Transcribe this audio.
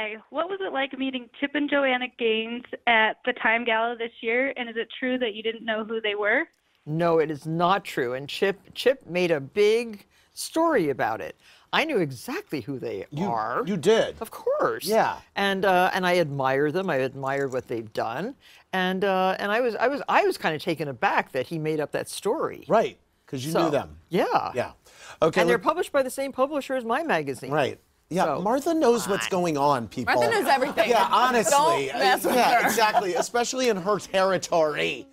Hi, what was it like meeting Chip and Joanna Gaines at the Time Gala this year? And is it true that you didn't know who they were? No, it is not true. And Chip Chip made a big story about it. I knew exactly who they You, are. you did. Of course. Yeah. And uh, and I admire them. I admire what they've done. And uh, and I was I was I was kind of taken aback that he made up that story. Right, because you So, knew them. Yeah. Yeah. Okay. And they're published by the same publisher as my magazine. Right. Yeah, So, Martha knows what's going on, people. Martha knows everything. Yeah, honestly. Don't mess with yeah, her. exactly. Especially in her territory.